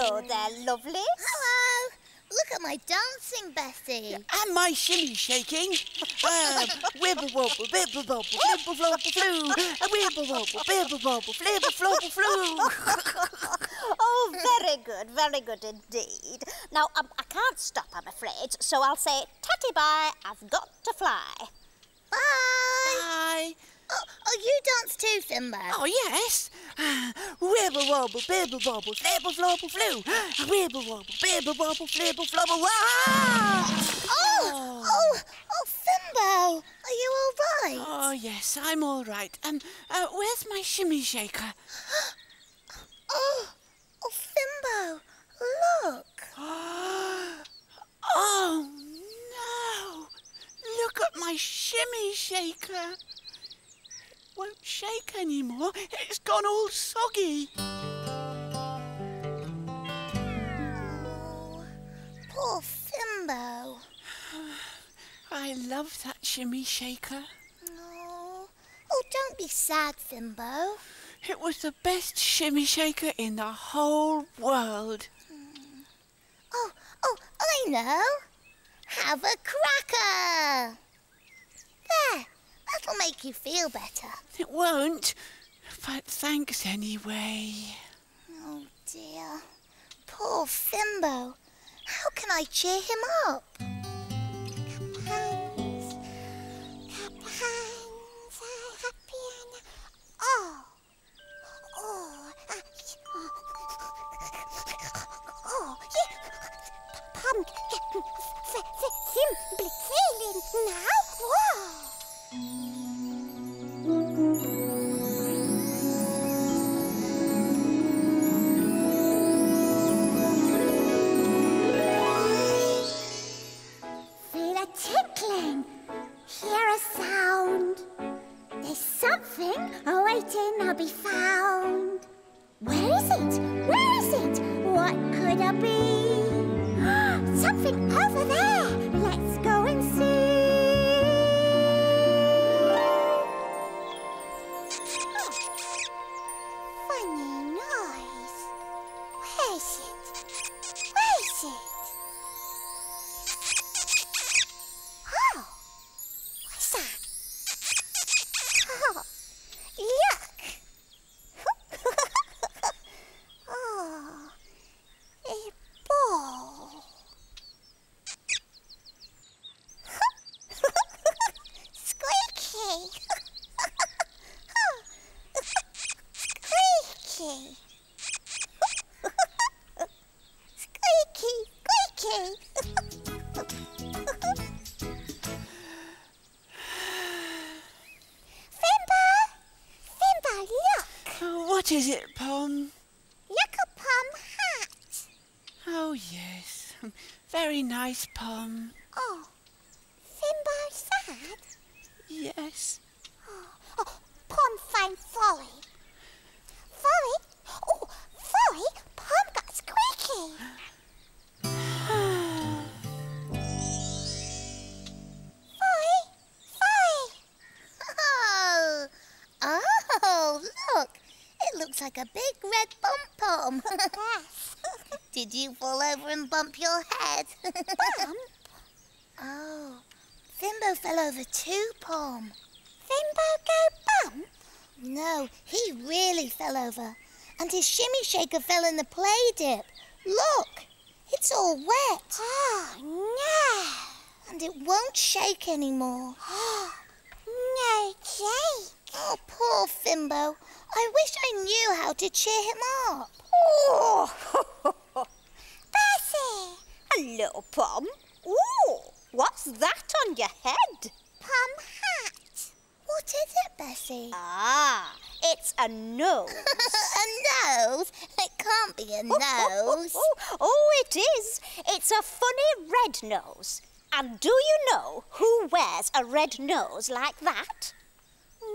Hello there, lovely. Hello. Look at my dancing, Bessie. And my shimmy shaking. Uh, wibble wobble, bibble bobble, flibble flobble flu. A wibble wobble, bibble bobble, flibble flobble flu. Oh, very good, very good indeed. Now, um, I can't stop, I'm afraid, so I'll say tatty bye, I've got to fly. Bye. Bye. Oh, oh, you dance too, Fimbo. Oh, yes. Uh, wibble wobble, bibble bobble, flibble flobble flu. A wibble wobble, bibble bobble, flibble flobble. Ah! Oh, oh, oh, Fimbo. Are you all right? Oh, yes, I'm all right. Um, uh, where's my shimmy shaker? Oh, oh, Fimbo. Look. Oh, no. Look at my shimmy shaker. Won't shake anymore. It's gone all soggy. Oh, poor Fimbo. I love that shimmy shaker. Oh, oh, don't be sad, Fimbo. It was the best shimmy shaker in the whole world. Mm. Oh, oh, I know. Have a cracker. That'll make you feel better. It won't, but thanks anyway. Oh dear. Poor Fimbo. How can I cheer him up? I'll be found. Where is it? Where is it? What could it be? Oh, yes. Very nice, Pom. Oh, Fimbo sad? Yes. Oh, oh Pom find Folly. Folly? Oh, Folly, Pom got squeaky. Did you fall over and bump your head? bump? Oh, Fimbo fell over too, Pom. Fimbo go bump? No, he really fell over. And his shimmy shaker fell in the play dip. Look, it's all wet. Oh, no. And it won't shake anymore. no shake. Oh, poor Fimbo. I wish I knew how to cheer him up. Oh, Bessie! hello, Pom. Ooh, what's that on your head? Pom hat. What is it, Bessie? Ah, it's a nose. a nose? It can't be a nose. Oh, oh, it is. It's a funny red nose. And do you know who wears a red nose like that?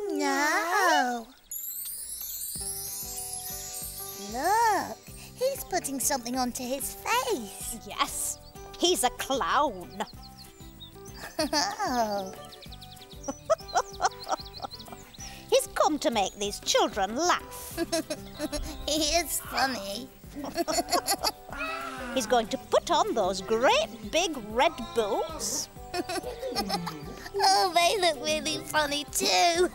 No. Look, he's putting something onto his face. Yes, he's a clown. Oh. He's come to make these children laugh. he is funny. He's going to put on those great big red boots. Oh, they look really funny too.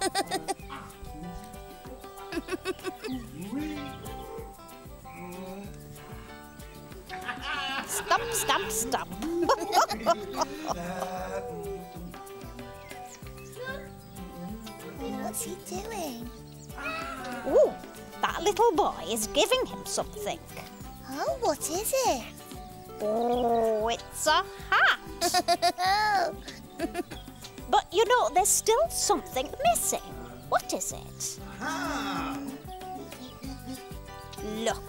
Stump, stump, stump. What's he doing? Ooh, that little boy is giving him something. Oh, what is it? Oh, it's a hat. But you know, there's still something missing. What is it? Ah. Look,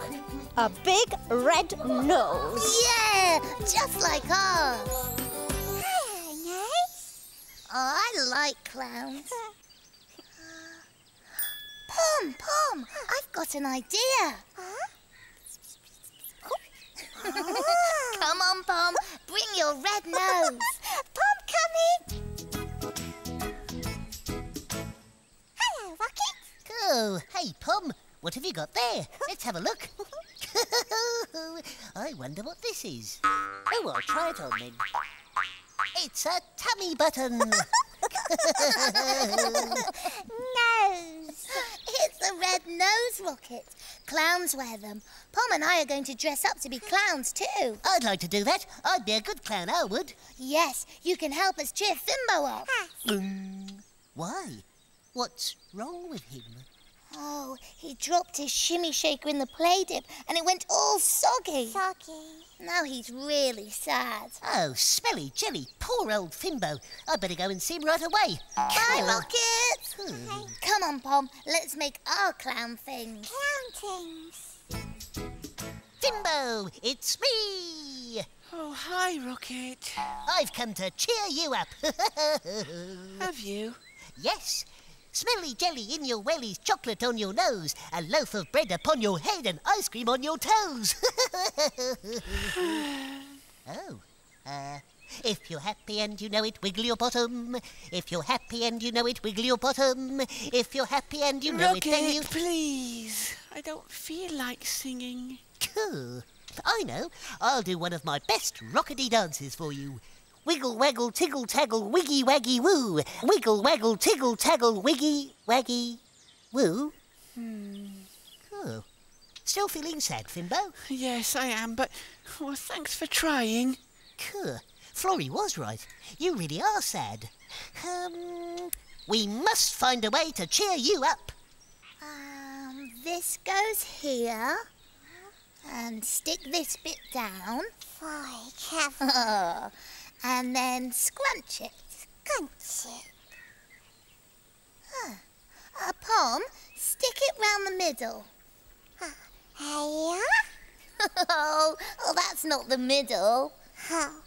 a big red nose. yeah, just like ours. Nice. Oh, I like clowns. Pom, Pom, I've got an idea. Come on, Pom, bring your red nose. Pom coming. Hello, Rockit. Oh, hey, Pom. What have you got there? Let's have a look. I wonder what this is. Oh, I'll try it on then. It's a tummy button. Nose. It's a red nose Rockit. Clowns wear them. Pom and I are going to dress up to be clowns too. I'd like to do that. I'd be a good clown, I would. Yes, you can help us cheer Fimbo up. Why? What's wrong with him? Oh, he dropped his shimmy shaker in the play dip and it went all soggy. Soggy. Now he's really sad. Oh, smelly jelly. Poor old Fimbo. I'd better go and see him right away. Bye, Come on. Rockit. Hmm. Come on, Pom. Let's make our clown things. Clown things. Fimbo, it's me. Oh, hi, Rockit. I've come to cheer you up. Have you? Yes. Smelly jelly in your wellies, chocolate on your nose, a loaf of bread upon your head, and ice cream on your toes. oh, uh, if you're happy and you know it, wiggle your bottom. If you're happy and you know it, wiggle your bottom. If you're happy and you know it, then you. Please. I don't feel like singing. Cool. I know. I'll do one of my best rockety dances for you. Wiggle waggle tiggle taggle wiggy waggy woo. Wiggle waggle tiggle taggle wiggy waggy woo. Hmm. Oh. Still feeling sad, Fimbo? Yes, I am, but well, thanks for trying. Cool. Florrie was right. You really are sad. Um, we must find a way to cheer you up. Um, this goes here. And stick this bit down. Very careful. and then scrunch it. Scrunch it. Huh. Uh, Pom, stick it round the middle. Here? oh, oh, that's not the middle. Oh.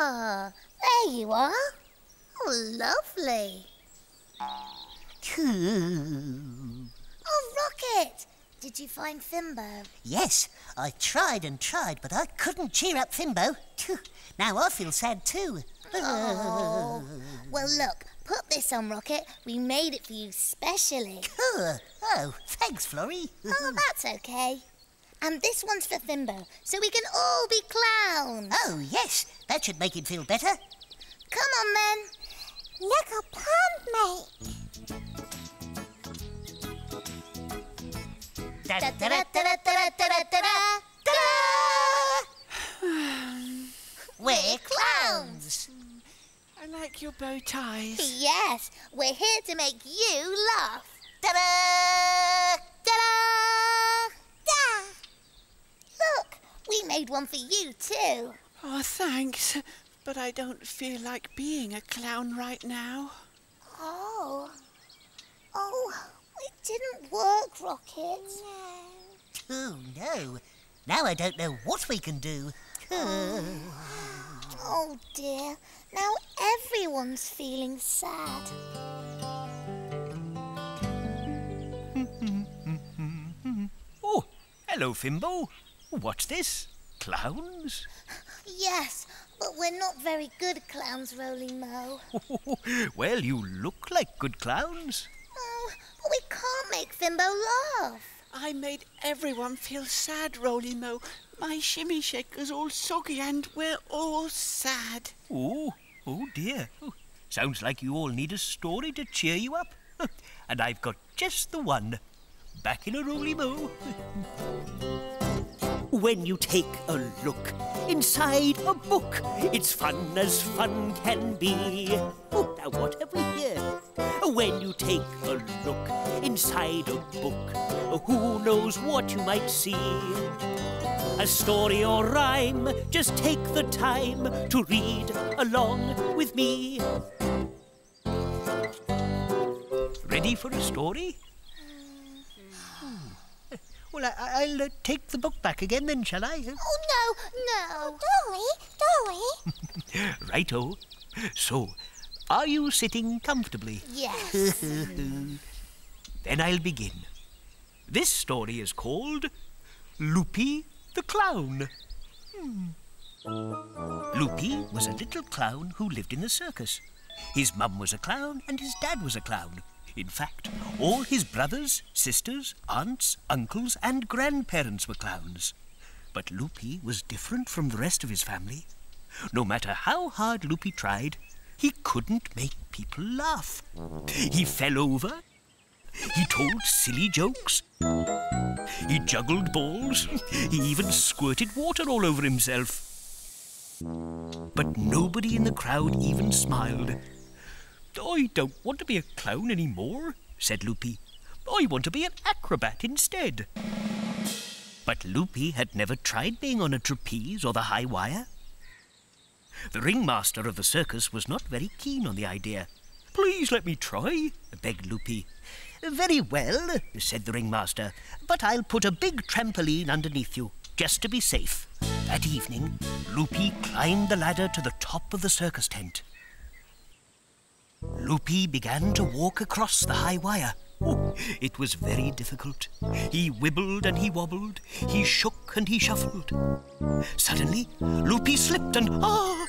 Ah, there you are. Oh, lovely. Oh, Rockit! Did you find Fimbo? Yes, I tried and tried, but I couldn't cheer up Fimbo. Now I feel sad too. Oh. Well, look, put this on, Rockit. We made it for you specially. Cool. Oh, thanks, Florrie. oh, that's okay. And this one's for Fimbo, so we can all be clowns. oh, yes, that should make him feel better. Come on, then. Look a pond, mate. We're clowns. I like your bow ties. Yes, we're here to make you laugh. Ta-da! Ta-da! Da! Look, we made one for you too. Oh, thanks. But I don't feel like being a clown right now. Oh. Oh, it didn't work, Rockit. No. Oh, no. Now I don't know what we can do. Oh dear. Now everyone's feeling sad. Oh, hello, Fimbo. What's this? Clowns? Yes, but we're not very good clowns, Roly Mo. well, you look like good clowns. Oh, but we can't make Fimbo laugh. I I made everyone feel sad, Roly Mo. My shimmy shaker's all soggy and we're all sad. Oh, oh dear. Oh, sounds like you all need a story to cheer you up. and I've got just the one. Back in a roly mo. when you take a look inside a book, it's fun as fun can be. Oh, now what have we here? When you take a look inside a book, who knows what you might see? A story or rhyme, just take the time to read along with me. Ready for a story? Well, I, will uh, take the book back again then, shall I? Oh, no, no. Dolly, Dolly. Righto. So, are you sitting comfortably? Yes. then I'll begin. This story is called Loopy the Clown. Hmm. Loopy was a little clown who lived in the circus. His mum was a clown and his dad was a clown. In fact, all his brothers, sisters, aunts, uncles, and grandparents were clowns. But Loopy was different from the rest of his family. No matter how hard Loopy tried, he couldn't make people laugh. He fell over. He told silly jokes. He juggled balls. He even squirted water all over himself. But nobody in the crowd even smiled. I don't want to be a clown any more, said Loopy. I want to be an acrobat instead. But Loopy had never tried being on a trapeze or the high wire. The ringmaster of the circus was not very keen on the idea. Please let me try, begged Loopy. Very well, said the ringmaster, but I'll put a big trampoline underneath you, just to be safe. That evening, Loopy climbed the ladder to the top of the circus tent. Loopy began to walk across the high wire. Oh, it was very difficult. He wibbled and he wobbled. He shook and he shuffled. Suddenly, Loopy slipped and ah!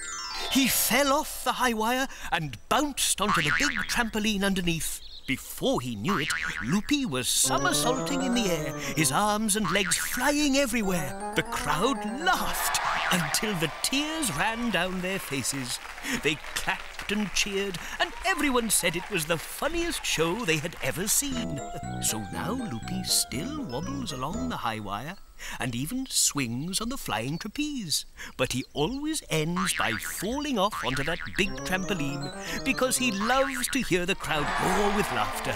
He fell off the high wire and bounced onto the big trampoline underneath. Before he knew it, Loopy was somersaulting in the air, his arms and legs flying everywhere. The crowd laughed until the tears ran down their faces. They clapped and cheered, and everyone said it was the funniest show they had ever seen. So now Loopy still wobbles along the high wire and even swings on the flying trapeze. But he always ends by falling off onto that big trampoline because he loves to hear the crowd roar with laughter.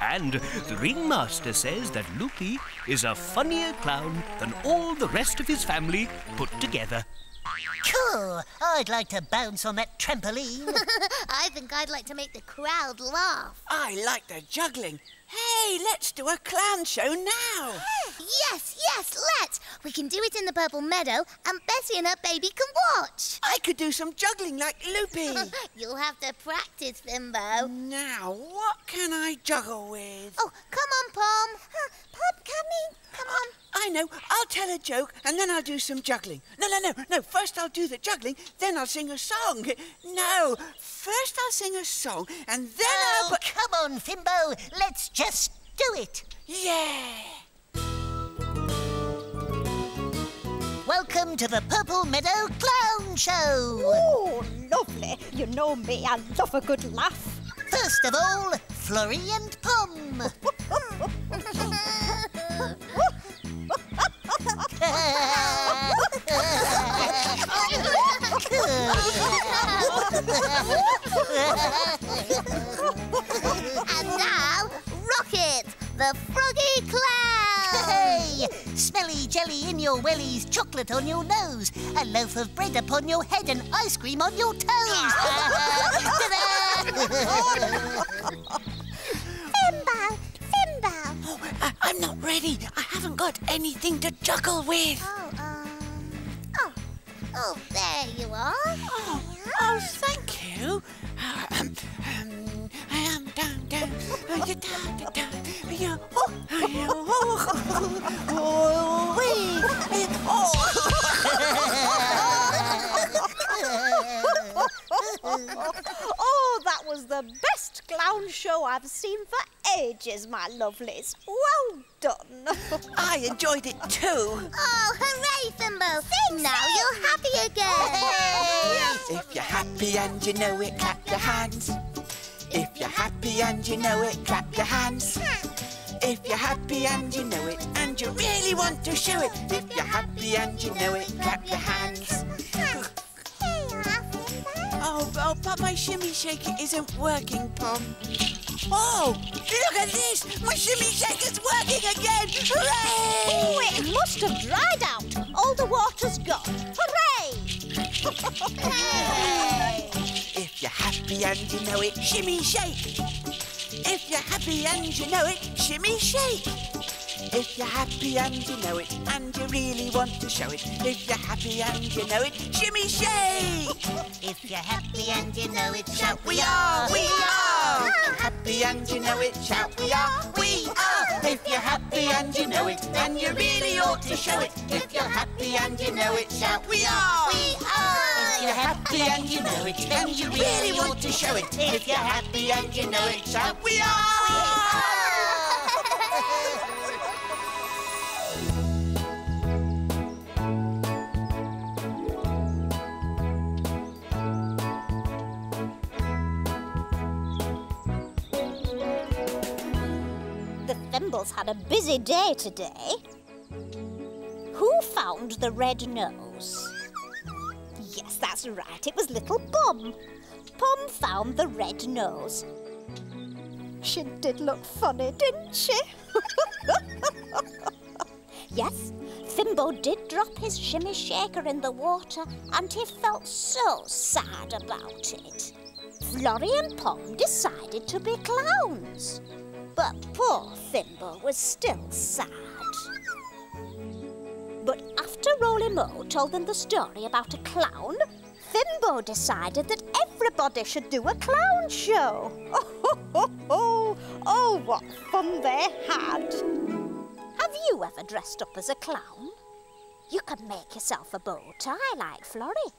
And the ringmaster says that Loopy is a funnier clown than all the rest of his family put together. Cool! I'd like to bounce on that trampoline. I think I'd like to make the crowd laugh. I like the juggling. Hey, let's do a clown show now. yes, yes, let's. We can do it in the Purple Meadow, and Bessie and her baby can watch. I could do some juggling like Loopy. You'll have to practice, Fimbo. Now, what can I juggle with? Oh, come on, Pom. Pom, coming. Come on. I know. I'll tell a joke and then I'll do some juggling. No, no, no, no. First I'll do the juggling, then I'll sing a song. No, first I'll sing a song and then oh, I'll. come on, Fimbo. Let's just do it. Yeah. Welcome to the Purple Meadow Clown Show. Oh, lovely. You know me, I love a good laugh. First of all, Florrie and Pom. and now, Rockit, the Froggy Clown! Hey! Smelly jelly in your wellies, chocolate on your nose, a loaf of bread upon your head, and ice cream on your toes. Fimbo, Fimbo. Oh, I, I'm not ready. I haven't got anything to juggle with. Oh, oh, there you are. Oh, oh thank you. Um, um, um, uh, oh, oh, oh, oh, oh. oh, that was the best clown show I've seen for ages, my lovelies. Well done. I enjoyed it too. Oh, hooray, Fimbo! now you're happy again. If you're happy and you know it, clap your hands. If you're happy and you know it, clap your hands. If you're happy and you know it, and you really want to show it. If you're happy and you know it, clap your hands. Oh, but my shimmy shaker isn't working, Pom. Oh, look at this! My shimmy shaker's working again! Hooray! oh, it must have dried out. All the water's gone. Hooray! If you're happy and you know it, shimmy shake. If you're happy and you know it, shimmy shake. If you're happy and you know it, and you really want to show it. If you're happy and you know it, shimmy shake. If you're happy and you know it, shout We are, we are. Happy and you know it, shout we are, we are. If you're happy and you know it, then you really ought to show it. If you're happy and you know it, shout we are, we are. If you're happy and you know it, then you really want to show it. If you're happy and you know it, shout we are. The Had a busy day today. Who found the red nose? Yes, that's right. It was little Pom. Pom found the red nose. She did look funny, didn't she? yes, Fimbo did drop his shimmy shaker in the water and he felt so sad about it. Florrie and Pom decided to be clowns. But poor Fimbo was still sad. But after Roly Mo told them the story about a clown, Fimbo decided that everybody should do a clown show. Oh, ho, ho, ho. oh what fun they had! Have you ever dressed up as a clown? You can make yourself a bow tie like Florrie.